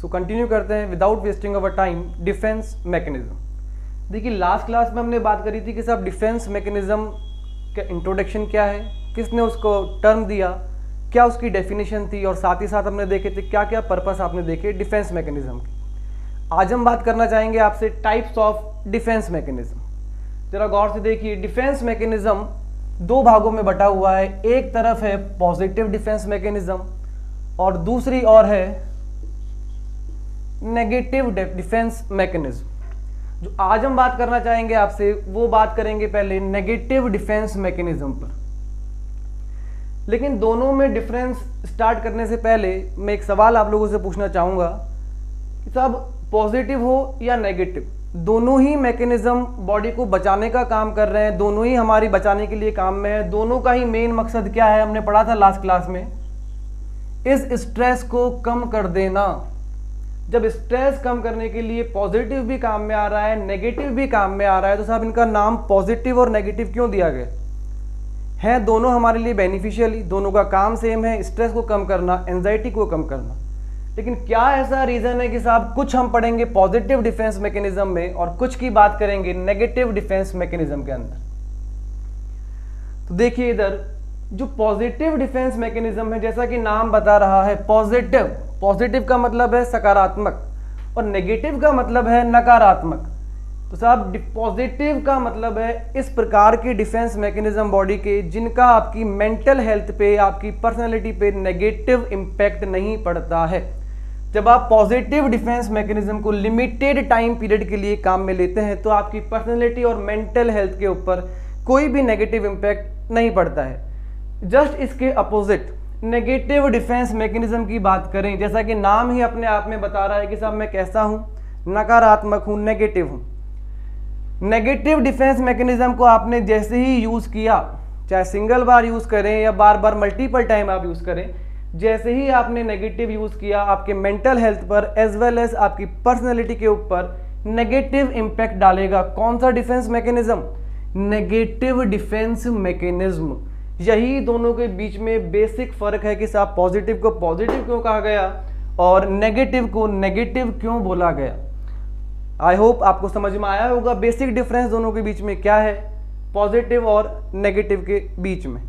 सो continue करते हैं. Without wasting our time defence mechanism देखिए लास्ट क्लास में हमने बात करी थी कि साहब डिफेंस मैकेनिज्म का इंट्रोडक्शन क्या है? किसने उसको टर्म दिया? क्या उसकी डेफिनेशन थी? और साथ ही साथ हमने देखे थे क्या क्या पर्पस आपने देखे डिफेंस मैकेनिज्म के. आज हम बात करना चाहेंगे आपसे टाइप्स ऑफ़ डिफेंस मैकेनिज्म जरा गौर से देखिए डिफेंस मैकेनिज्म दो भागों में बटा हुआ है. एक तरफ़ है पॉजिटिव डिफेंस मैकेनिज्म और दूसरी और है नेगेटिव डिफेंस मैकेनिज्म जो आज हम बात करना चाहेंगे आपसे, वो बात करेंगे पहले नेगेटिव डिफेंस मैकेनिज्म पर। लेकिन दोनों में डिफरेंस स्टार्ट करने से पहले मैं एक सवाल आप लोगों से पूछना चाहूँगा कि साहब पॉजिटिव हो या नेगेटिव दोनों ही मैकेनिज्म बॉडी को बचाने का काम कर रहे हैं, दोनों ही हमारी बचाने के लिए काम में है, दोनों का ही मेन मकसद क्या है? हमने पढ़ा था लास्ट क्लास में। इस स्ट्रेस को कम कर देना। जब स्ट्रेस कम करने के लिए पॉजिटिव भी काम में आ रहा है नेगेटिव भी काम में आ रहा है तो साहब इनका नाम पॉजिटिव और नेगेटिव क्यों दिया गया? है, दोनों हमारे लिए बेनिफिशियल दोनों का काम सेम है स्ट्रेस को कम करना एनजाइटी को कम करना। लेकिन क्या ऐसा रीजन है कि साहब कुछ हम पढ़ेंगे पॉजिटिव डिफेंस मैकेनिज्म में और कुछ की बात करेंगे नेगेटिव डिफेंस मैकेनिज्म के अंदर? तो देखिए इधर, जो पॉजिटिव डिफेंस मैकेनिज्म है, जैसा कि नाम बता रहा है पॉजिटिव पॉजिटिव का मतलब है सकारात्मक और नेगेटिव का मतलब है नकारात्मक। तो साहब पॉजिटिव का मतलब है इस प्रकार के डिफेंस मैकेनिज्म बॉडी के जिनका आपकी मेंटल हेल्थ पे, आपकी पर्सनैलिटी पे नेगेटिव इम्पैक्ट नहीं पड़ता है। जब आप पॉजिटिव डिफेंस मैकेनिज्म को लिमिटेड टाइम पीरियड के लिए काम में लेते हैं तो आपकी पर्सनैलिटी और मेंटल हेल्थ के ऊपर कोई भी नेगेटिव इम्पैक्ट नहीं पड़ता है। जस्ट इसके अपोजिट नेगेटिव डिफेंस मैकेनिज्म की बात करें, जैसा कि नाम ही अपने आप में बता रहा है कि साहब मैं कैसा हूँ, नकारात्मक हूँ नेगेटिव हूँ। नेगेटिव डिफेंस मैकेनिज्म को आपने जैसे ही यूज़ किया, चाहे सिंगल बार यूज़ करें या बार बार मल्टीपल टाइम आप यूज़ करें, जैसे ही आपने नेगेटिव यूज़ किया, आपके मेंटल हेल्थ पर एज वेल एज आपकी पर्सनैलिटी के ऊपर नेगेटिव इम्पैक्ट डालेगा। कौन सा defence mechanism negative defence mechanism यही दोनों के बीच में बेसिक फ़र्क है कि साहब पॉजिटिव को पॉजिटिव क्यों कहा गया और नेगेटिव को नेगेटिव क्यों बोला गया? आई होप आपको समझ में आया होगा बेसिक डिफरेंस दोनों के बीच में क्या है पॉजिटिव और नेगेटिव के बीच में।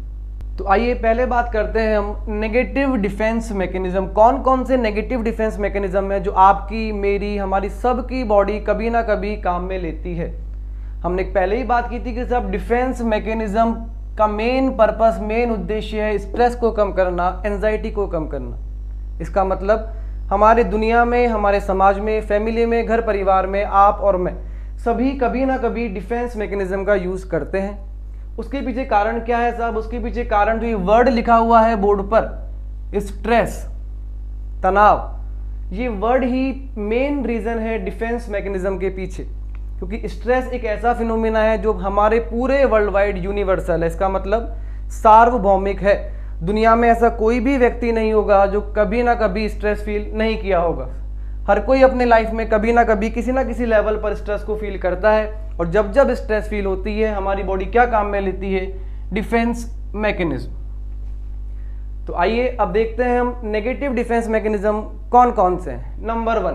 तो आइए पहले बात करते हैं हम नेगेटिव डिफेंस मैकेनिज्म कौन कौन से नेगेटिव डिफेंस मैकेनिज्म है जो आपकी, मेरी, हमारी सबकी बॉडी कभी ना कभी काम में लेती है? हमने पहले ही बात की थी कि सब डिफेंस मैकेनिज्म का मेन पर्पस मेन उद्देश्य है स्ट्रेस को कम करना एनजाइटी को कम करना। इसका मतलब हमारे दुनिया में, हमारे समाज में फैमिली में, घर परिवार में, आप और मैं, सभी कभी ना कभी डिफेंस मैकेनिज्म का यूज़ करते हैं। उसके पीछे कारण क्या है साहब? उसके पीछे कारण जो ये वर्ड लिखा हुआ है बोर्ड पर स्ट्रेस तनाव। ये वर्ड ही मेन रीज़न है डिफेंस मैकेनिज्म के पीछे। क्योंकि स्ट्रेस एक ऐसा फिनोमिना है जो हमारे पूरे वर्ल्ड वाइड यूनिवर्सल है। इसका मतलब सार्वभौमिक है। दुनिया में ऐसा कोई भी व्यक्ति नहीं होगा जो कभी ना कभी स्ट्रेस फील नहीं किया होगा। हर कोई अपने लाइफ में कभी ना कभी किसी ना किसी लेवल पर स्ट्रेस को फील करता है और जब जब स्ट्रेस फील होती है, हमारी बॉडी क्या काम में लेती है? डिफेंस मैकेनिज्म तो आइए अब देखते हैं हम नेगेटिव डिफेंस मैकेनिज्म कौन कौन से हैं। नंबर वन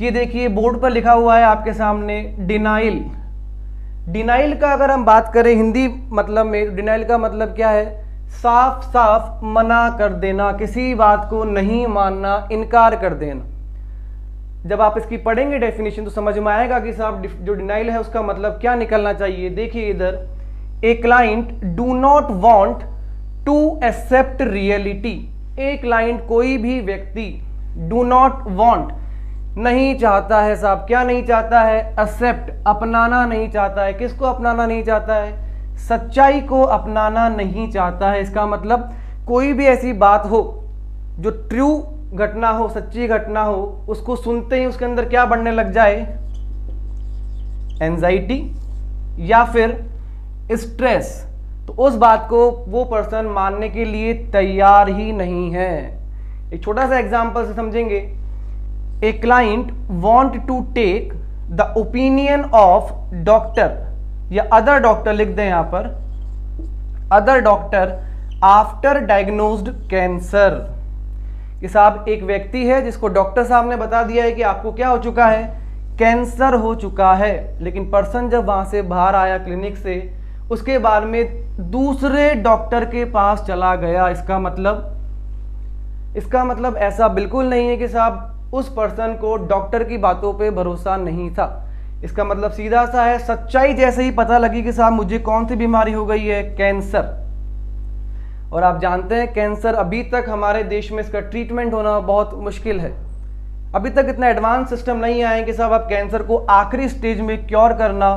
ये देखिए, बोर्ड पर लिखा हुआ है आपके सामने डिनाइल डिनाइल का अगर हम बात करें हिंदी मतलब में डिनाइल का मतलब क्या है? साफ़ साफ़ मना कर देना, किसी बात को नहीं मानना, इनकार कर देना. जब आप इसकी पढ़ेंगे डेफिनेशन तो समझ में आएगा कि साहब जो डिनाइल है, उसका मतलब क्या निकलना चाहिए? देखिए इधर a client do not want to accept reality a client कोई भी व्यक्ति डू नॉट वॉन्ट नहीं चाहता है साहब, क्या नहीं चाहता है? एक्सेप्ट अपनाना नहीं चाहता है। किसको अपनाना नहीं चाहता है? सच्चाई को अपनाना नहीं चाहता है। इसका मतलब कोई भी ऐसी बात हो, जो ट्रू घटना हो, सच्ची घटना हो, उसको सुनते ही उसके अंदर क्या बढ़ने लग जाए? एंजाइटी या फिर स्ट्रेस तो उस बात को वो पर्सन मानने के लिए तैयार ही नहीं है। एक छोटा सा एग्ज़ाम्पल से समझेंगे। A client want to take the opinion of doctor या अदर डॉक्टर लिख दें यहाँ पर. Other doctor after diagnosed cancer कि साहब एक व्यक्ति है जिसको डॉक्टर साहब ने बता दिया है कि आपको क्या हो चुका है? कैंसर हो चुका है। लेकिन पर्सन जब वहाँ से बाहर आया क्लिनिक से, उसके बाद में दूसरे डॉक्टर के पास चला गया। इसका मतलब इसका मतलब ऐसा बिल्कुल नहीं है कि साहब उस पर्सन को डॉक्टर की बातों पे भरोसा नहीं था। इसका मतलब सीधा सा है, सच्चाई जैसे ही पता लगी कि साहब मुझे कौन सी बीमारी हो गई है? कैंसर और आप जानते हैं कैंसर अभी तक हमारे देश में इसका ट्रीटमेंट होना बहुत मुश्किल है। अभी तक इतना एडवांस सिस्टम नहीं आए कि साहब आप कैंसर को आखिरी स्टेज में क्योर करना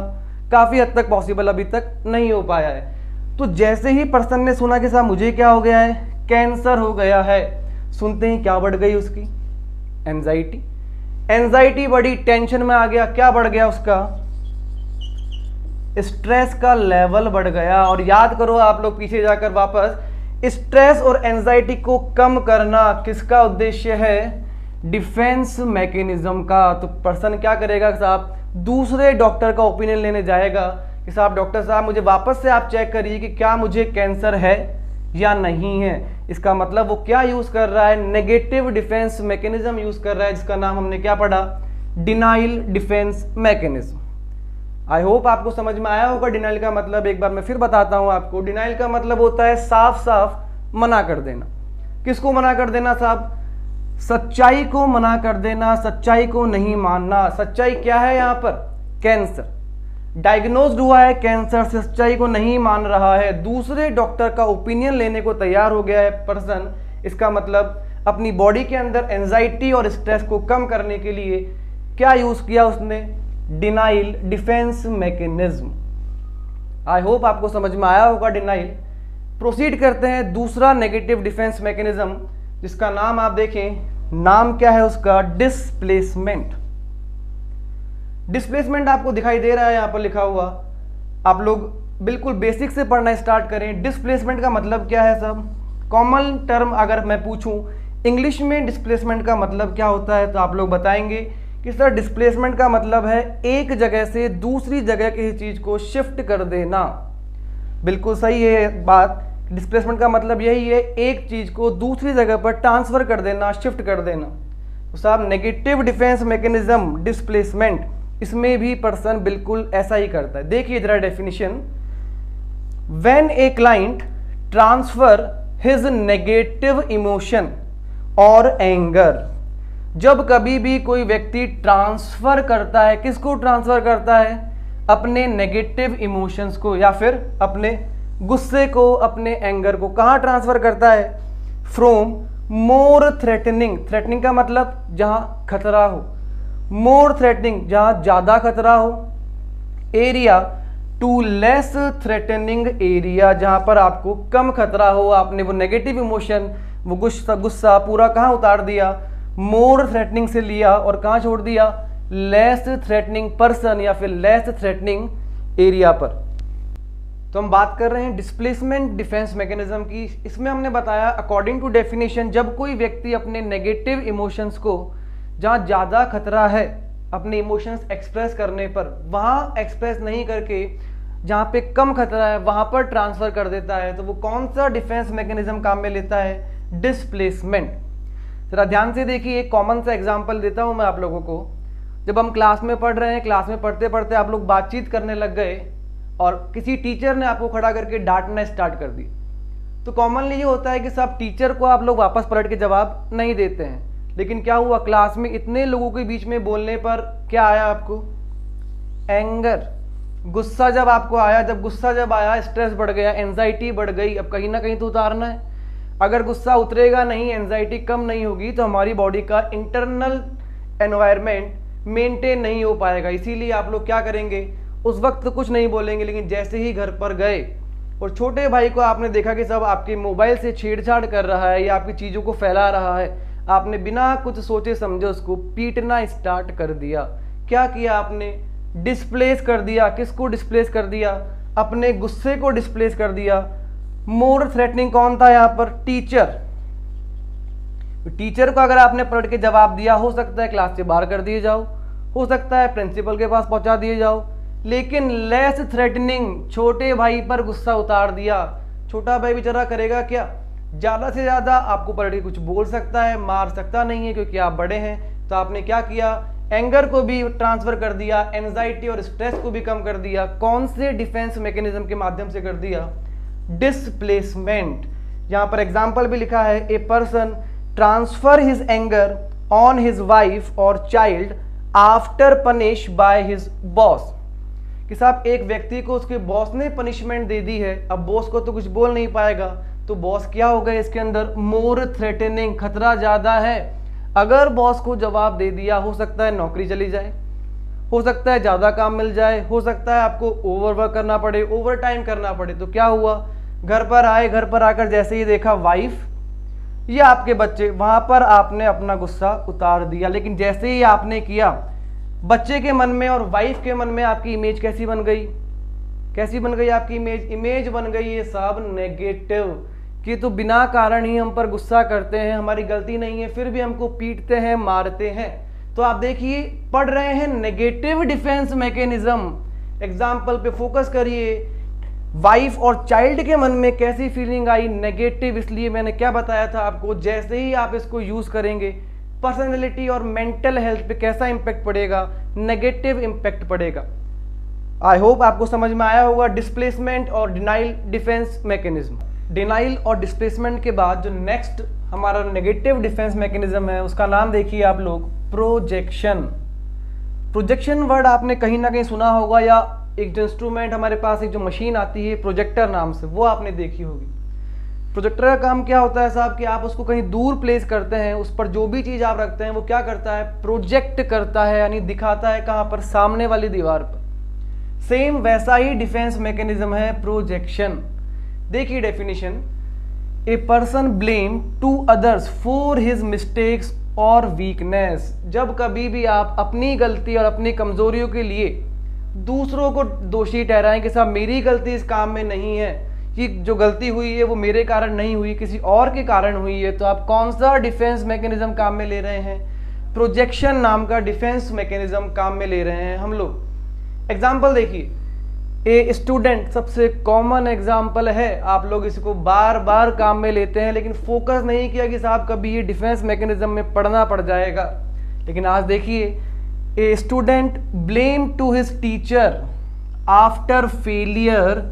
काफ़ी हद तक पॉसिबल अभी तक नहीं हो पाया है। तो जैसे ही पर्सन ने सुना कि साहब मुझे क्या हो गया है? कैंसर हो गया है। सुनते ही क्या बढ़ गई उसकी? एंजाइटी एंजाइटी बढ़ी टेंशन में आ गया। क्या बढ़ गया उसका? स्ट्रेस का लेवल बढ़ गया। और याद करो, आप लोग पीछे जाकर वापस स्ट्रेस और एंजाइटी को कम करना किसका उद्देश्य है? डिफेंस मैकेनिज्म का। तो पर्सन क्या करेगा साहब? दूसरे डॉक्टर का ओपिनियन लेने जाएगा कि साहब डॉक्टर साहब, मुझे वापस से आप चेक करिए कि क्या मुझे कैंसर है। या नहीं है। इसका मतलब वो क्या यूज़ कर रहा है? नेगेटिव डिफेंस मैकेनिज्म यूज़ कर रहा है, जिसका नाम हमने क्या पढ़ा? Denial defence mechanism I hope आपको समझ में आया होगा डिनाइल का मतलब। एक बार मैं फिर बताता हूँ आपको। डिनाइल का मतलब होता है साफ़ साफ़ मना कर देना। किसको मना कर देना साहब? सच्चाई को मना कर देना, सच्चाई को नहीं मानना। सच्चाई क्या है यहाँ पर? कैंसर डायग्नोज हुआ है कैंसर सच्चाई को नहीं मान रहा है। दूसरे डॉक्टर का ओपिनियन लेने को तैयार हो गया है पर्सन इसका मतलब अपनी बॉडी के अंदर एंजाइटी और स्ट्रेस को कम करने के लिए क्या यूज़ किया उसने? Denial defence mechanism I hope आपको समझ में आया होगा डिनाइल प्रोसीड करते हैं दूसरा नेगेटिव डिफेंस मैकेनिज्म जिसका नाम आप देखें। नाम क्या है उसका? डिस्प्लेसमेंट डिस्प्लेसमेंट आपको दिखाई दे रहा है, यहाँ पर लिखा हुआ। आप लोग बिल्कुल बेसिक से पढ़ना स्टार्ट करें। डिस्प्लेसमेंट का मतलब क्या है सब? कॉमन टर्म अगर मैं पूछूँ इंग्लिश में डिस्प्लेसमेंट का मतलब क्या होता है तो आप लोग बताएँगे कि सर डिस्प्लेसमेंट का मतलब है एक जगह से दूसरी जगह किसी चीज़ को शिफ्ट कर देना। बिल्कुल सही है बात। डिस्प्लेसमेंट का मतलब यही है, एक चीज़ को दूसरी जगह पर ट्रांसफ़र कर देना शिफ्ट कर देना। तो साहब नेगेटिव डिफेंस मैकेनिज्म डिस्प्लेसमेंट इसमें भी पर्सन बिल्कुल ऐसा ही करता है। देखिए जरा definition when a client transfer his negative emotion और एंगर जब कभी भी कोई व्यक्ति ट्रांसफ़र करता है, किसको ट्रांसफ़र करता है? अपने नेगेटिव इमोशंस को या फिर अपने गुस्से को, अपने एंगर को कहाँ ट्रांसफ़र करता है? फ्रोम मोर थ्रेटनिंग थ्रेटनिंग का मतलब जहाँ खतरा हो। मोर थ्रेटनिंग जहाँ ज़्यादा खतरा हो area to less threatening area जहाँ पर आपको कम खतरा हो, आपने वो नेगेटिव इमोशन वो गुस्सा गुस्सा पूरा कहाँ उतार दिया? मोर थ्रेटनिंग से लिया और कहा छोड़ दिया? लेस थ्रेटनिंग पर्सन या फिर लेस थ्रेटनिंग एरिया पर। तो हम बात कर रहे हैं डिस्प्लेसमेंट डिफेंस मैकेनिज्म की। इसमें हमने बताया अकॉर्डिंग टू डेफिनेशन जब कोई व्यक्ति अपने नेगेटिव इमोशंस को जहाँ ज़्यादा खतरा है अपने इमोशंस एक्सप्रेस करने पर, वहाँ एक्सप्रेस नहीं करके, जहाँ पे कम खतरा है, वहाँ पर ट्रांसफ़र कर देता है तो वो कौन सा डिफेंस मैकेनिज्म काम में लेता है? डिसप्लेसमेंट जरा ध्यान से देखिए, एक कॉमन सा एग्ज़ाम्पल देता हूँ मैं आप लोगों को। जब हम क्लास में पढ़ रहे हैं क्लास में पढ़ते पढ़ते आप लोग बातचीत करने लग गए और किसी टीचर ने आपको खड़ा करके डांटना स्टार्ट कर दी। तो कॉमनली ये होता है कि सब टीचर को आप लोग वापस पलट के जवाब नहीं देते हैं। लेकिन क्या हुआ? क्लास में इतने लोगों के बीच में बोलने पर क्या आया आपको? एंगर। गुस्सा जब आपको आया, जब गुस्सा जब आया स्ट्रेस बढ़ गया एंजाइटी बढ़ गई, अब कहीं ना कहीं तो उतारना है। अगर गुस्सा उतरेगा नहीं एनजाइटी कम नहीं होगी तो हमारी बॉडी का इंटरनल एनवायरमेंट मेंटेन नहीं हो पाएगा। इसीलिए आप लोग क्या करेंगे? उस वक्त तो कुछ नहीं बोलेंगे, लेकिन जैसे ही घर पर गए और छोटे भाई को आपने देखा कि सब आपके मोबाइल से छेड़छाड़ कर रहा है या आपकी चीज़ों को फैला रहा है आपने बिना कुछ सोचे समझे उसको पीटना स्टार्ट कर दिया। क्या किया आपने? डिस्प्लेस कर दिया। किसको डिस्प्लेस कर दिया? अपने गुस्से को डिस्प्लेस कर दिया। मोर थ्रेटनिंग कौन था यहाँ पर? टीचर टीचर को अगर आपने पढ़ के जवाब दिया, हो सकता है क्लास से बाहर कर दिए जाओ। हो सकता है प्रिंसिपल के पास पहुँचा दिए जाओ। लेकिन लेस थ्रेटनिंग छोटे भाई पर गुस्सा उतार दिया। छोटा भाई बेचारा करेगा क्या? ज़्यादा से ज़्यादा आपको पलट के कुछ बोल सकता है, मार सकता नहीं है, क्योंकि आप बड़े हैं। तो आपने क्या किया? एंगर को भी ट्रांसफ़र कर दिया एनजाइटी और स्ट्रेस को भी कम कर दिया, कौन से डिफेंस मैकेनिज्म के माध्यम से कर दिया? डिसप्लेसमेंट। यहाँ पर एग्ज़ाम्पल भी लिखा है, a person transfer his anger on his wife और child after punish by his boss. कि साहब, एक व्यक्ति को उसके बॉस ने पनिशमेंट दे दी है, अब बॉस को तो कुछ बोल नहीं पाएगा। तो बॉस क्या होगा इसके अंदर? मोर थ्रेटनिंग खतरा ज़्यादा है। अगर बॉस को जवाब दे दिया, हो सकता है नौकरी चली जाए, हो सकता है ज़्यादा काम मिल जाए, हो सकता है आपको ओवरवर्क करना पड़े ओवर टाइम करना पड़े तो क्या हुआ? घर पर आए, घर पर आकर जैसे ही देखा वाइफ या आपके बच्चे, वहाँ पर आपने अपना गुस्सा उतार दिया। लेकिन जैसे ही आपने किया, बच्चे के मन में और वाइफ के मन में आपकी इमेज कैसी बन गई? कैसी बन गई आपकी इमेज इमेज बन गई ये सब नेगेटिव कि तो बिना कारण ही हम पर गुस्सा करते हैं, हमारी गलती नहीं है, फिर भी हमको पीटते हैं, मारते हैं। तो आप देखिए, पढ़ रहे हैं नेगेटिव डिफेंस मैकेनिज्म एग्ज़ाम्पल पे फोकस करिए। वाइफ और चाइल्ड के मन में कैसी फीलिंग आई? नेगेटिव इसलिए मैंने क्या बताया था आपको, जैसे ही आप इसको यूज़ करेंगे पर्सनैलिटी और मेंटल हेल्थ पे कैसा इंपैक्ट पड़ेगा? नेगेटिव इंपैक्ट पड़ेगा। आई होप आपको समझ में आया होगा डिस्प्लेसमेंट और डिनाइल डिफेंस मैकेनिज्म डिनाइल और डिस्प्लेसमेंट के बाद जो नेक्स्ट हमारा नेगेटिव डिफेंस मैकेनिज्म है, उसका नाम देखिए आप लोग प्रोजेक्शन प्रोजेक्शन वर्ड आपने कहीं ना कहीं सुना होगा या एक जो इंस्ट्रूमेंट हमारे पास, एक जो मशीन आती है प्रोजेक्टर नाम से, वो आपने देखी होगी. प्रोजेक्टर का काम क्या होता है साहब कि आप उसको कहीं दूर प्लेस करते हैं, उस पर जो भी चीज़ आप रखते हैं, वो क्या करता है प्रोजेक्ट करता है, यानी दिखाता है कहाँ पर? सामने वाली दीवार पर. सेम वैसा ही डिफेंस मैकेनिज्म है प्रोजेक्शन देखिए definition a person blame to others for his mistakes और वीकनेस जब कभी भी आप अपनी गलती और अपनी कमजोरियों के लिए दूसरों को दोषी ठहराएँ, कि साहब मेरी गलती इस काम में नहीं है, कि जो गलती हुई है वो मेरे कारण नहीं हुई, किसी और के कारण हुई है तो आप कौन सा डिफेंस मैकेनिज्म काम में ले रहे हैं? प्रोजेक्शन नाम का डिफेंस मैकेनिज्म काम में ले रहे हैं हम लोग। एग्ज़ाम्पल देखिए ए स्टूडेंट सबसे कॉमन एग्ज़ाम्पल है। आप लोग इसको बार बार काम में लेते हैं, लेकिन फोकस नहीं किया कि साहब कभी ये डिफेंस मैकेनिज्म में पढ़ना पड़ जाएगा। लेकिन आज देखिए a student blame to his teacher after failure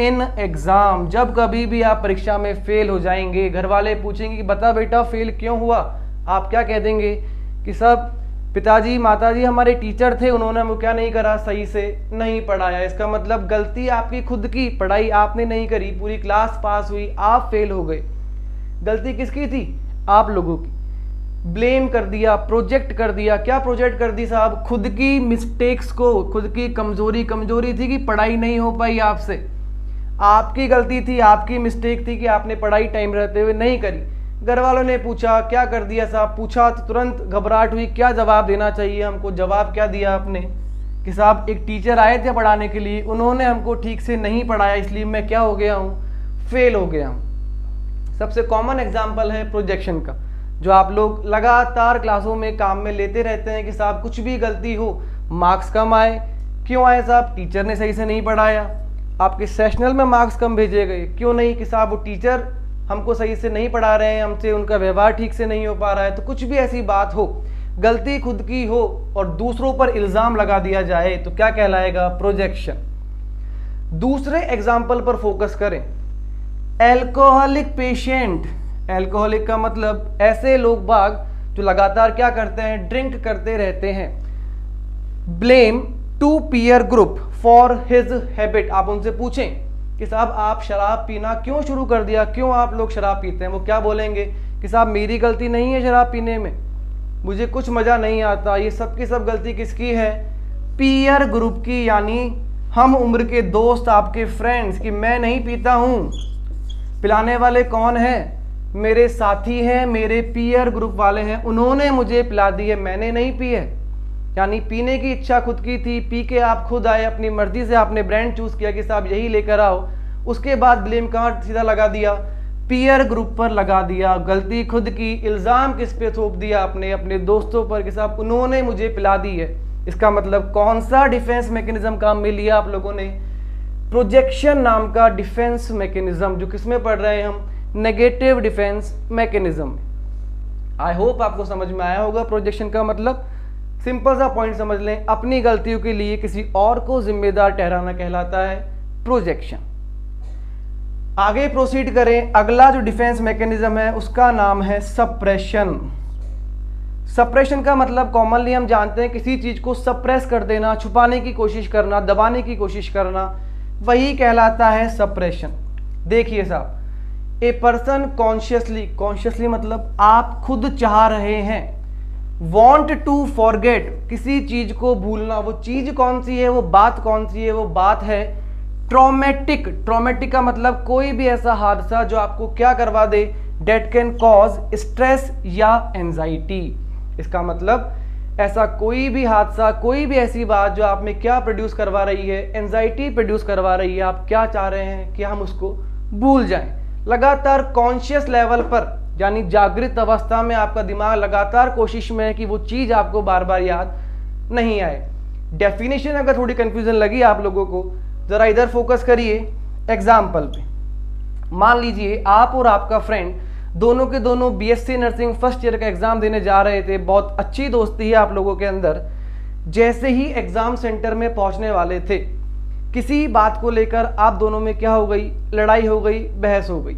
in exam जब कभी भी आप परीक्षा में फेल हो जाएँगे घर वाले पूछेंगे कि, बता बेटा फेल क्यों हुआ? आप क्या कह देंगे कि सब पिताजी, माताजी हमारे टीचर थे, उन्होंने हमें क्या नहीं करा? सही से नहीं पढ़ाया। इसका मतलब गलती आपकी खुद की, पढ़ाई आपने नहीं करी, पूरी क्लास पास हुई, आप फेल हो गए। गलती किसकी थी? आप लोगों की। ब्लेम कर दिया, प्रोजेक्ट कर दिया। क्या प्रोजेक्ट कर दी साहब? खुद की मिस्टेक्स को, खुद की कमज़ोरी कमज़ोरी थी कि पढ़ाई नहीं हो पाई आपसे। आपकी गलती थी, आपकी मिस्टेक थी कि आपने पढ़ाई टाइम रहते हुए नहीं करी। घर वालों ने पूछा, क्या कर दिया साहब? पूछा तो तुरंत घबराहट हुई, क्या जवाब देना चाहिए हमको? जवाब क्या दिया आपने? कि साहब, एक टीचर आए थे पढ़ाने के लिए, उन्होंने हमको ठीक से नहीं पढ़ाया, इसलिए मैं क्या हो गया हूँ? फेल हो गया हूँ। सबसे कॉमन एग्ज़ाम्पल है प्रोजेक्शन का, जो आप लोग लगातार क्लासों में काम में लेते रहते हैं कि साहब, कुछ भी गलती हो मार्क्स कम आए। क्यों आए साहब? टीचर ने सही से नहीं पढ़ाया। आपके सेशनल में मार्क्स कम भेजे गए। क्यों नहीं कि साहब, वो टीचर हमको सही से नहीं पढ़ा रहे हैं, हमसे उनका व्यवहार ठीक से नहीं हो पा रहा है तो कुछ भी ऐसी बात हो, गलती खुद की हो और दूसरों पर इल्ज़ाम लगा दिया जाए तो क्या कहलाएगा? प्रोजेक्शन दूसरे एग्ज़ाम्पल पर फोकस करें. एल्कोहलिक पेशेंट एल्कोहलिक का मतलब ऐसे लोग बाग जो लगातार क्या करते हैं? ड्रिंक करते रहते हैं. Blame to peer group for his habit आप उनसे पूछें कि साहब, आप शराब पीना क्यों शुरू कर दिया? क्यों आप लोग शराब पीते हैं? वो क्या बोलेंगे? कि साहब, मेरी गलती नहीं है शराब पीने में। मुझे कुछ मज़ा नहीं आता। ये सब की सब गलती किसकी है? पीयर ग्रुप की, यानी हम उम्र के दोस्त, आपके फ्रेंड्स कि मैं नहीं पीता हूँ। पिलाने वाले कौन हैं? मेरे साथी हैं, मेरे पीयर ग्रुप वाले हैं। उन्होंने मुझे पिला दी है, मैंने नहीं पी है। यानी पीने की इच्छा खुद की थी, पी के आप खुद आए, अपनी मर्ज़ी से आपने ब्रांड चूज़ किया कि साहब यही लेकर आओ। उसके बाद ब्लेम कहाँ सीधा लगा दिया? पीयर ग्रुप पर लगा दिया, गलती खुद की, इल्ज़ाम किस पे थोप दिया अपने अपने दोस्तों पर कि साहब उन्होंने मुझे पिला दी है। इसका मतलब कौन सा डिफेंस मैकेनिज्म काम में लिया आप लोगों ने? प्रोजेक्शन नाम का डिफेंस मैकेनिज्म जो किसमें पढ़ रहे हैं हम? Negative defence mechanism I hope आपको समझ में आया होगा प्रोजेक्शन का मतलब। सिंपल सा पॉइंट समझ लें, अपनी गलतियों के लिए किसी और को जिम्मेदार ठहराना कहलाता है प्रोजेक्शन आगे प्रोसीड करें, अगला जो डिफेंस मैकेनिज्म है, उसका नाम है सप्रेशन सप्रेशन का मतलब कॉमनली हम जानते हैं किसी चीज़ को सप्रेस कर देना, छुपाने की कोशिश करना, दबाने की कोशिश करना, वही कहलाता है सप्रेशन देखिए साहब ए पर्सन कॉन्शियसली कॉन्शियसली मतलब आप खुद चाह रहे हैं। वॉन्ट टू फॉरगेट किसी चीज़ को भूलना, वो चीज़ कौन सी है, वो बात कौन सी है, वो बात है ट्रोमेटिक ट्रोमेटिक का मतलब कोई भी ऐसा हादसा जो आपको क्या करवा दे डेट कैन कॉज स्ट्रेस या एंजाइटी इसका मतलब ऐसा कोई भी हादसा, कोई भी ऐसी बात जो आप में क्या प्रोड्यूस करवा रही है एनजाइटी प्रोड्यूस करवा रही है, आप क्या चाह रहे हैं कि हम उसको भूल जाएँ। लगातार कॉन्शियस लेवल पर यानी जागृत अवस्था में आपका दिमाग लगातार कोशिश में है कि वो चीज़ आपको बार बार याद नहीं आए। डेफिनेशन अगर थोड़ी कंफ्यूजन लगी आप लोगों को, ज़रा इधर फोकस करिए एग्ज़ाम्पल पे। मान लीजिए आप और आपका फ्रेंड दोनों के दोनों बीएससी नर्सिंग फ़र्स्ट ईयर का एग्ज़ाम देने जा रहे थे। बहुत अच्छी दोस्ती है आप लोगों के अंदर। जैसे ही एग्ज़ाम सेंटर में पहुँचने वाले थे, किसी बात को लेकर आप दोनों में क्या हो गई? लड़ाई हो गई, बहस हो गई।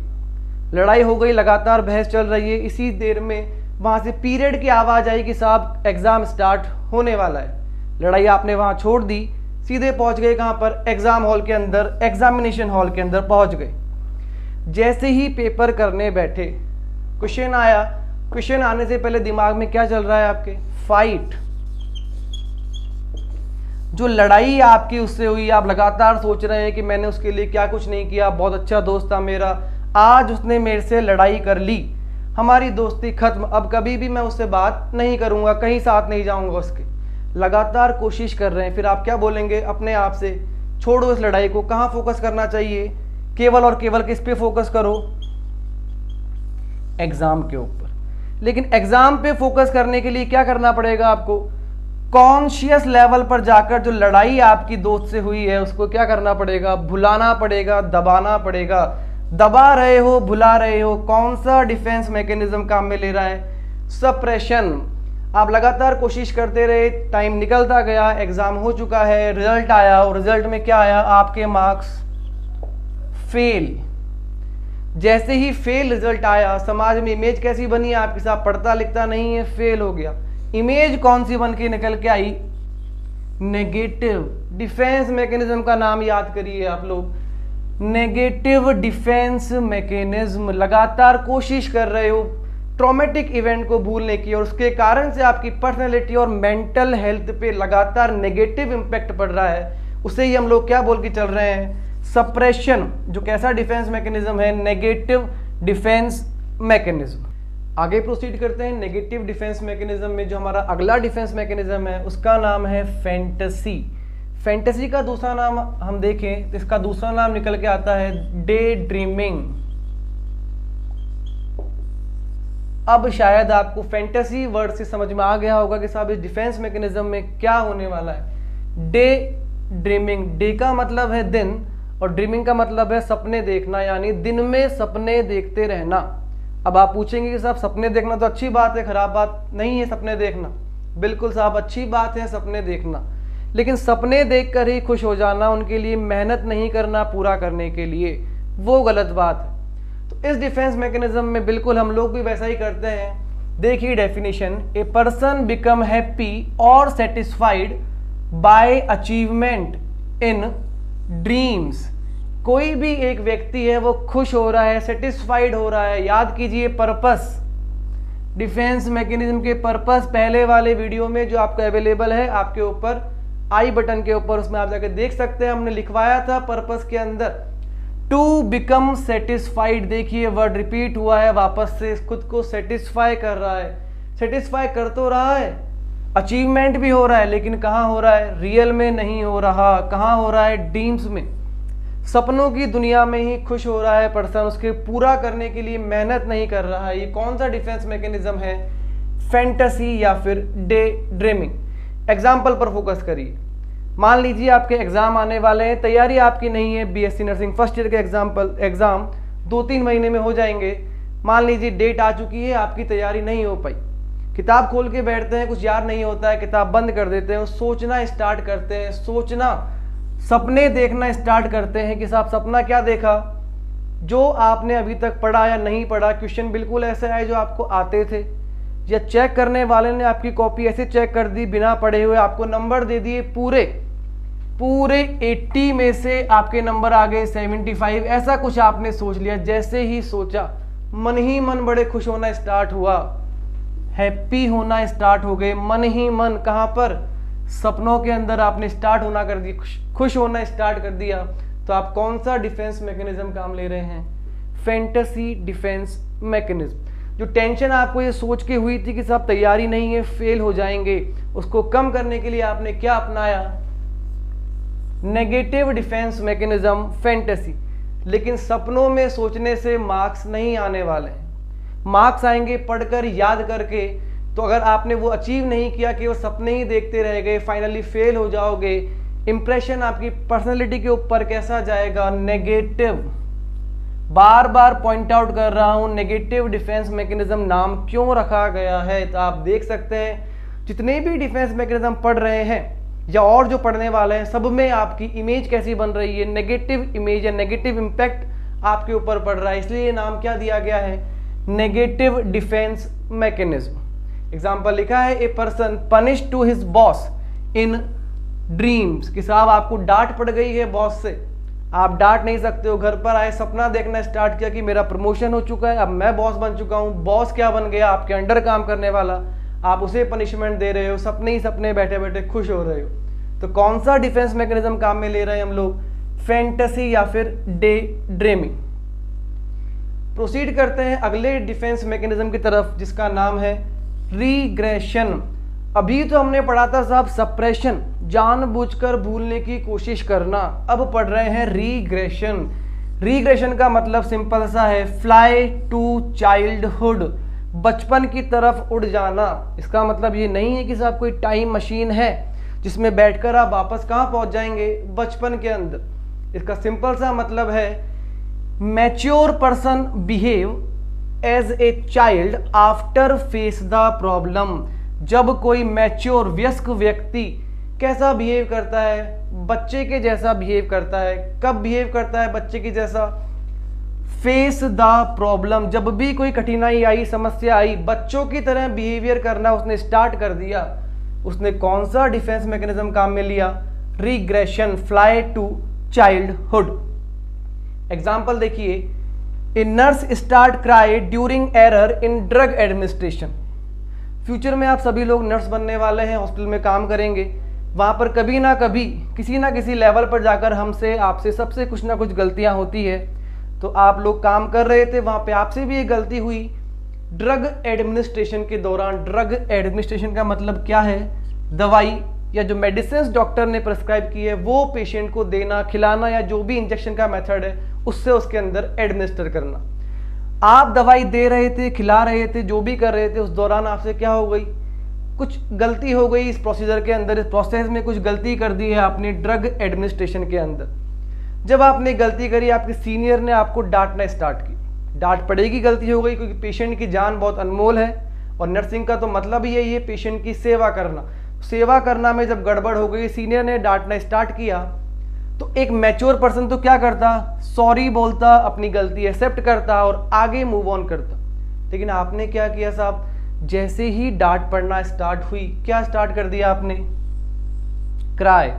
लड़ाई हो गई, लगातार बहस चल रही है। इसी देर में वहाँ से पीरियड की आवाज़ आई कि साहब एग्ज़ाम स्टार्ट होने वाला है। लड़ाई आपने वहाँ छोड़ दी। सीधे पहुँच गए कहाँ पर? एग्ज़ाम हॉल के अंदर एग्जामिनेशन हॉल के अंदर पहुँच गए। जैसे ही पेपर करने बैठे क्वेश्चन आया। क्वेश्चन आने से पहले दिमाग में क्या चल रहा है आपके? फाइट जो लड़ाई आपकी उससे हुई, आप लगातार सोच रहे हैं कि मैंने उसके लिए क्या कुछ नहीं किया। बहुत अच्छा दोस्त था मेरा। आज उसने मेरे से लड़ाई कर ली। हमारी दोस्ती खत्म। अब कभी भी मैं उससे बात नहीं करूँगा, कहीं साथ नहीं जाऊँगा उसके। लगातार कोशिश कर रहे हैं, फिर आप क्या बोलेंगे अपने आप से? छोड़ो इस लड़ाई को, कहाँ फोकस करना चाहिए? केवल और केवल किस पे फोकस करो? एग्ज़ाम के ऊपर। लेकिन एग्ज़ाम पे फोकस करने के लिए क्या करना पड़ेगा आपको? कॉन्शियस लेवल पर जाकर जो लड़ाई आपकी दोस्त से हुई है, उसको क्या करना पड़ेगा? भुलाना पड़ेगा, दबाना पड़ेगा। दबा रहे हो, भुला रहे हो, कौन सा डिफेंस मैकेनिज्म काम में ले रहा है? सप्रेशन आप लगातार कोशिश करते रहे टाइम निकलता गया एग्ज़ाम हो चुका है रिज़ल्ट आया और रिज़ल्ट में क्या आया? आपके मार्क्स फेल जैसे ही फेल रिज़ल्ट आया, समाज में इमेज कैसी बनी आपके साथ पढ़ता लिखता नहीं है फेल हो गया. इमेज कौन सी बन के निकल के आई? नेगेटिव डिफेंस मैकेनिज्म का नाम याद करिए आप लोग. नेगेटिव डिफेंस मैकेनिज्म लगातार कोशिश कर रहे हो ट्रॉमेटिक इवेंट को भूलने की और उसके कारण से आपकी पर्सनैलिटी और मेंटल हेल्थ पे लगातार नेगेटिव इम्पैक्ट पड़ रहा है। उसे ही हम लोग क्या बोल के चल रहे हैं? सप्रेशन जो कैसा डिफेंस मैकेनिज्म है? नेगेटिव डिफेंस मैकेनिज्म आगे प्रोसीड करते हैं। नेगेटिव डिफेंस मैकेनिज्म में जो हमारा अगला डिफेंस मैकेनिज्म है, उसका नाम है फैंटेसी फैंटेसी का दूसरा नाम हम देखें तो इसका दूसरा नाम निकल के आता है डे ड्रीमिंग अब शायद आपको फैंटेसी वर्ड से समझ में आ गया होगा कि साहब, इस डिफेंस मैकेनिज्म में क्या होने वाला है। डे ड्रीमिंग डे का मतलब है दिन, और ड्रीमिंग का मतलब है सपने देखना, यानी दिन में सपने देखते रहना। अब आप पूछेंगे कि साहब, सपने देखना तो अच्छी बात है, खराब बात नहीं है सपने देखना। बिल्कुल साहब, अच्छी बात है सपने देखना। लेकिन सपने देखकर ही खुश हो जाना, उनके लिए मेहनत नहीं करना पूरा करने के लिए, वो गलत बात है। तो इस डिफेंस मैकेनिज्म में बिल्कुल हम लोग भी वैसा ही करते हैं। देखिए definition, a person become happy और satisfied by achievement in dreams. कोई भी एक व्यक्ति है, वो खुश हो रहा है, सेटिस्फाइड हो रहा है। याद कीजिए पर्पस। डिफेंस मैकेनिज्म के पर्पस पहले वाले वीडियो में जो आपका अवेलेबल है, आपके ऊपर आई बटन के ऊपर, उसमें आप जाकर देख सकते हैं, हमने लिखवाया था पर्पस के अंदर। टू बिकम सेटिस्फाइड देखिए वर्ड रिपीट हुआ है, वापस से खुद को सेटिस्फाई कर रहा है। सेटिस्फाई कर तो रहा है अचीवमेंट भी हो रहा है, लेकिन कहाँ हो रहा है? रियल में नहीं हो रहा। कहाँ हो रहा है? ड्रीम्स में। सपनों की दुनिया में ही खुश हो रहा है पर्सन उसके पूरा करने के लिए मेहनत नहीं कर रहा है। ये कौन सा डिफेंस मैकेनिज्म है? फैंटेसी या फिर डे ड्रीमिंग एग्ज़ाम्पल पर फोकस करिए। मान लीजिए आपके एग्ज़ाम आने वाले हैं, तैयारी आपकी नहीं है बीएससी नर्सिंग फ़र्स्ट ईयर के एग्ज़ाम्पल एग्ज़ाम दो तीन महीने में हो जाएँगे। मान लीजिए डेट आ चुकी है, आपकी तैयारी नहीं हो पाई। किताब खोल के बैठते हैं, कुछ याद नहीं होता है, किताब बंद कर देते हैं, सोचना स्टार्ट करते हैं, सोचना, सपने देखना स्टार्ट करते हैं कि साहब सपना क्या देखा? जो आपने अभी तक पढ़ा या नहीं पढ़ा क्वेश्चन बिल्कुल ऐसे आए जो आपको आते थे। या चेक करने वाले ने आपकी कॉपी ऐसे चेक कर दी बिना पढ़े हुए आपको नंबर दे दिए पूरे पूरे 80 में से आपके नंबर आ गए 75 ऐसा कुछ आपने सोच लिया जैसे ही सोचा मन ही मन बड़े खुश होना स्टार्ट हुआ हैप्पी होना स्टार्ट हो गए मन ही मन कहाँ पर? सपनों के अंदर आपने स्टार्ट होना कर दिया खुश, खुश होना स्टार्ट कर दिया। तो आप कौन सा डिफेंस मैकेनिज्म काम ले रहे हैं? Fantasy defence mechanism. जो टेंशन आपको ये सोच के हुई थी कि साहब तैयारी नहीं है फेल हो जाएँगे, उसको कम करने के लिए आपने क्या अपनाया? नेगेटिव डिफेंस मैकेनिज्म फैंटेसी लेकिन सपनों में सोचने से मार्क्स नहीं आने वाले हैं। मार्क्स आएँगे पढ़कर, याद करके तो अगर आपने वो अचीव नहीं किया कि वो सपने ही देखते रह गए फाइनली फेल हो जाओगे इंप्रेशन आपकी पर्सनैलिटी के ऊपर कैसा जाएगा? नेगेटिव बार बार पॉइंट आउट कर रहा हूँ नेगेटिव डिफेंस मैकेनिज्म नाम क्यों रखा गया है? तो आप देख सकते हैं, जितने भी डिफेंस मैकेनिज्म पढ़ रहे हैं, या और जो पढ़ने वाले हैं, सब में आपकी इमेज कैसी बन रही है? नेगेटिव इमेज या नेगेटिव इम्पैक्ट आपके ऊपर पड़ रहा है। इसलिए नाम क्या दिया गया है? नेगेटिव डिफेंस मैकेनिज्म एग्ज़ाम्पल लिखा है a person punish to his boss in dreams कि साहब आपको डांट पड़ गई है बॉस से। आप डांट नहीं सकते हो, घर पर आए सपना देखना स्टार्ट किया कि मेरा प्रमोशन हो चुका है, अब मैं बॉस बन चुका हूँ बॉस क्या बन गया, आपके अंडर काम करने वाला, आप उसे पनिशमेंट दे रहे हो, सपने ही सपने बैठे बैठे खुश हो रहे हो। तो कौन सा डिफेंस मैकेनिज्म काम में ले रहे हैं हम लोग? फैंटेसी या फिर डे ड्रीमिंग प्रोसीड करते हैं अगले डिफेंस मैकेनिज्म की तरफ़, जिसका नाम है रीग्रेशन अभी तो हमने पढ़ा था साहब सप्रेशन जानबूझकर भूलने की कोशिश करना। अब पढ़ रहे हैं रीग्रेशन रीग्रेशन का मतलब सिंपल सा है फ्लाई टू चाइल्डहुड बचपन की तरफ़ उड़ जाना। इसका मतलब ये नहीं है कि साहब कोई टाइम मशीन है, जिसमें बैठकर आप वापस कहाँ पहुँच जाएँगे? बचपन के अंदर। इसका सिंपल सा मतलब है mature person behave as a child after face the problem जब कोई मैच्योर, व्यस्क व्यक्ति कैसा बिहेव करता है, बच्चे के जैसा बिहेव करता है, कब बिहेव करता है बच्चे के जैसा फेस द प्रॉब्लम जब भी कोई कठिनाई आई, समस्या आई, बच्चों की तरह बिहेवियर करना उसने स्टार्ट कर दिया, उसने कौन सा डिफेंस मैकेनिज्म काम में लिया? Regression fly to childhood example देखिए a nurse start cry during error in drug administration future में आप सभी लोग नर्स बनने वाले हैं, हॉस्पिटल में काम करेंगे। वहाँ पर कभी ना कभी, किसी ना किसी लेवल पर जाकर हमसे, आपसे सबसे कुछ ना कुछ गलतियाँ होती है। तो आप लोग काम कर रहे थे, वहाँ पे आपसे भी एक गलती हुई। ड्रग एडमिनिस्ट्रेशन के दौरान, ड्रग एडमिनिस्ट्रेशन का मतलब क्या है? दवाई या जो मेडिसिन डॉक्टर ने प्रिस्क्राइब की है, वो पेशेंट को देना, खिलाना या जो भी इंजेक्शन का मेथड है, उससे उसके अंदर एडमिनिस्टर करना। आप दवाई दे रहे थे, खिला रहे थे, जो भी कर रहे थे, उस दौरान आपसे क्या हो गई? कुछ गलती हो गई इस प्रोसीजर के अंदर, इस प्रोसेस में कुछ गलती कर दी है आपने ड्रग एडमिनिस्ट्रेशन के अंदर। जब आपने गलती करी, आपके सीनियर ने आपको डांटना स्टार्ट की। डांट पड़ेगी गलती हो गई, क्योंकि पेशेंट की जान बहुत अनमोल है, और नर्सिंग का तो मतलब ही है पेशेंट की सेवा करना। सेवा करना में जब गड़बड़ हो गई सीनियर ने डांटना स्टार्ट किया तो एक मैच्योर पर्सन तो क्या करता? सॉरी बोलता, अपनी गलती एक्सेप्ट करता और आगे मूव ऑन करता। लेकिन आपने क्या किया साहब? जैसे ही डांट पड़ना स्टार्ट हुई, क्या स्टार्ट कर दिया आपने? क्राई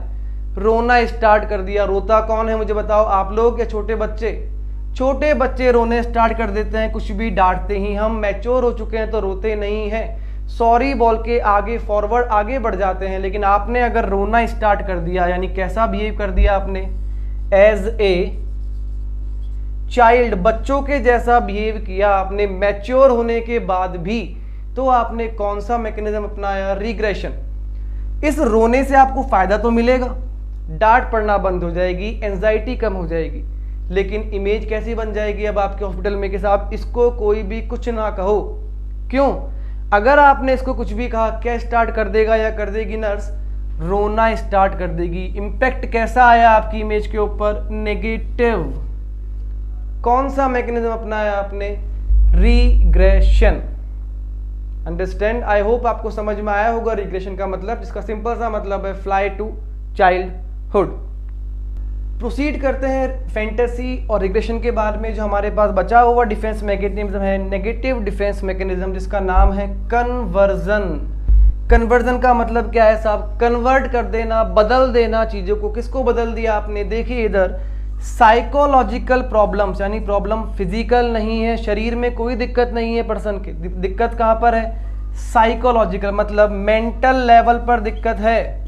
रोना स्टार्ट कर दिया। रोता कौन है मुझे बताओ? आप लोग या छोटे बच्चे? छोटे बच्चे रोने स्टार्ट कर देते हैं। कुछ भी डांटते ही हम मैच्योर हो चुके हैं तो रोते नहीं हैं। सॉरी बोल के आगे फॉरवर्ड आगे बढ़ जाते हैं, लेकिन आपने अगर रोना स्टार्ट कर दिया, यानी कैसा बिहेव कर दिया आपने? एज ए चाइल्ड बच्चों के जैसा बिहेव किया आपने मैच्योर होने के बाद भी तो आपने कौन सा मैकेनिज्म अपनाया? रिग्रेशन इस रोने से आपको फ़ायदा तो मिलेगा। डांट पड़ना बंद हो जाएगी एंजाइटी कम हो जाएगी। लेकिन इमेज कैसी बन जाएगी अब आपके हॉस्पिटल में कि साहब, इसको कोई भी कुछ ना कहो। क्यों? अगर आपने इसको कुछ भी कहा, क्या स्टार्ट कर देगा या कर देगी नर्स रोना स्टार्ट कर देगी। इंपैक्ट कैसा आया आपकी इमेज के ऊपर? नेगेटिव कौन सा मैकेनिज्म अपनाया आपने? रीग्रेशन अंडरस्टैंड आई होप आपको समझ में आया होगा। रिग्रेशन का मतलब जिसका सिंपल सा मतलब है फ्लाई टू चाइल्डहुड प्रोसीड करते हैं फैंटेसी और रिग्रेशन के बारे में जो हमारे पास बचा हुआ डिफेंस मैकेनिज्म है नेगेटिव डिफेंस मैकेनिज्म जिसका नाम है कन्वर्जन कन्वर्जन का मतलब क्या है साहब? कन्वर्ट कर देना, बदल देना चीज़ों को। किसको बदल दिया आपने? देखिए इधर साइकोलॉजिकल प्रॉब्लम्स यानी प्रॉब्लम फ़िज़िकल नहीं है, शरीर में कोई दिक्कत नहीं है पर्सन की। दिक्कत कहाँ पर है? साइकोलॉजिकल मतलब मेंटल लेवल पर दिक्कत है।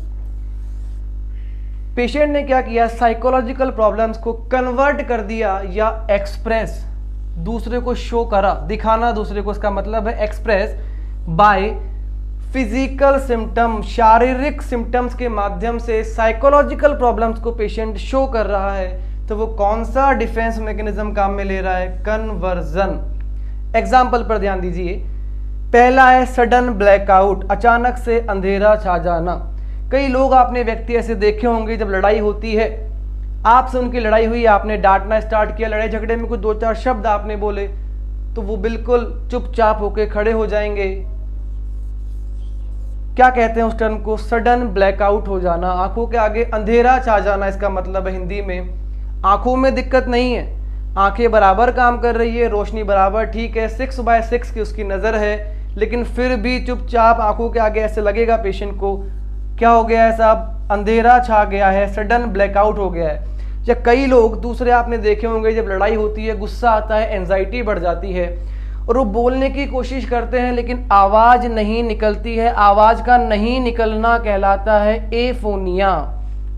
पेशेंट ने क्या किया? साइकोलॉजिकल प्रॉब्लम्स को कन्वर्ट कर दिया या एक्सप्रेस दूसरे को शो करा, दिखाना दूसरे को, इसका मतलब है एक्सप्रेस बाय फ़िज़िकल सिम्टम शारीरिक सिम्टम्स के माध्यम से साइकोलॉजिकल प्रॉब्लम्स को पेशेंट शो कर रहा है। तो वो कौन सा डिफेंस मैकेनिज्म काम में ले रहा है? कन्वर्जन एग्ज़ाम्पल पर ध्यान दीजिए। पहला है सडन ब्लैकआउट अचानक से अंधेरा छा जाना। कई लोग आपने व्यक्ति ऐसे देखे होंगे जब लड़ाई होती है। आपसे उनकी लड़ाई हुई, आपने डांटना स्टार्ट किया, लड़ाई झगड़े में कुछ दो चार शब्द आपने बोले तो वो बिल्कुल चुपचाप होके खड़े हो जाएँगे। क्या कहते हैं उस टर्म को? सडन ब्लैकआउट हो जाना, आँखों के आगे अंधेरा छा जाना, इसका मतलब है हिंदी में, आँखों में दिक्कत नहीं है। आँखें बराबर काम कर रही है, रोशनी बराबर ठीक है सिक्स बाय सिक्स की उसकी नज़र है, लेकिन फिर भी चुपचाप आँखों के आगे ऐसे लगेगा पेशेंट को क्या हो गया है साहब? अंधेरा छा गया है सडन ब्लैकआउट हो गया है। या कई लोग दूसरे आपने देखे होंगे, जब लड़ाई होती है, गुस्सा आता है एनजाइटी बढ़ जाती है और वो बोलने की कोशिश करते हैं, लेकिन आवाज़ नहीं निकलती है। आवाज़ का नहीं निकलना कहलाता है एफोनिया।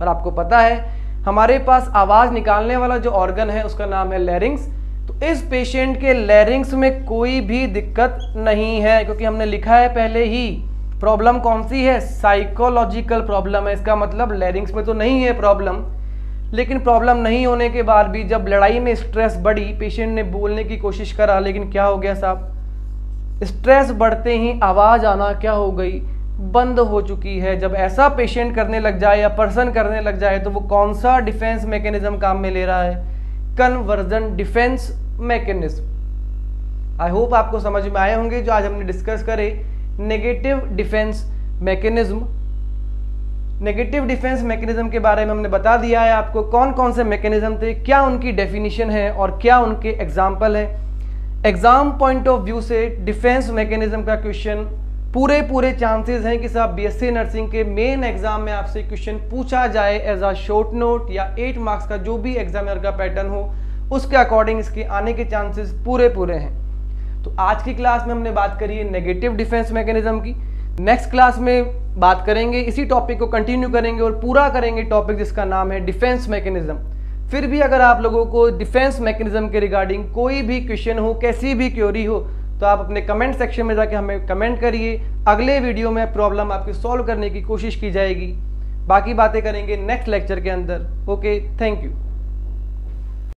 और आपको पता है, हमारे पास आवाज़ निकालने वाला जो ऑर्गन है, उसका नाम है लेरिंग्स तो इस पेशेंट के लेरिंग्स में कोई भी दिक्कत नहीं है, क्योंकि हमने लिखा है पहले ही। प्रॉब्लम कौन सी है? साइकोलॉजिकल प्रॉब्लम है। इसका मतलब लेरिंग्स में तो नहीं है प्रॉब्लम लेकिन प्रॉब्लम नहीं होने के बाद भी जब लड़ाई में स्ट्रेस बढ़ी पेशेंट ने बोलने की कोशिश करा, लेकिन क्या हो गया साहब? स्ट्रेस बढ़ते ही आवाज़ आना क्या हो गई? बंद हो चुकी है। जब ऐसा पेशेंट करने लग जाए या पर्सन करने लग जाए तो वो कौन सा डिफेंस मैकेनिज्म काम में ले रहा है? Conversion defence mechanism I hope आपको समझ में आए होंगे जो आज हमने डिस्कस करे। Negative defence mechanism negative defence mechanism के बारे में हमने बता दिया है आपको कौन कौन से मैकेनिज्म थे, क्या उनकी डेफिनेशन है और क्या उनके एग्ज़ाम्पल है। एग्ज़ाम पॉइंट ऑफ़ व्यू से डिफेंस मैकेनिज्म का क्वेश्चन पूरे पूरे चांसेस हैं कि साहब बीएससी नर्सिंग के मेन एग्ज़ाम में आपसे क्वेश्चन पूछा जाए एज अ शॉर्ट नोट या एट मार्क्स का जो भी एग्जामिनर का पैटर्न हो, उसके अकॉर्डिंग इसके आने के चांसेस पूरे पूरे हैं। तो आज की क्लास में हमने बात करी है नेगेटिव डिफेंस मैकेनिज्म की। नेक्स्ट क्लास में बात करेंगे, इसी टॉपिक को कंटिन्यू करेंगे और पूरा करेंगे टॉपिक जिसका नाम है डिफेंस मैकेनिज्म फिर भी अगर आप लोगों को डिफेंस मैकेनिज्म के रिगार्डिंग कोई भी क्वेश्चन हो, कैसी भी क्योरी हो तो आप अपने कमेंट सेक्शन में जाके हमें कमेंट करिए। अगले वीडियो में प्रॉब्लम आपकी सॉल्व करने की कोशिश की जाएगी। बाकी बातें करेंगे नेक्स्ट लेक्चर के अंदर। Okay thank you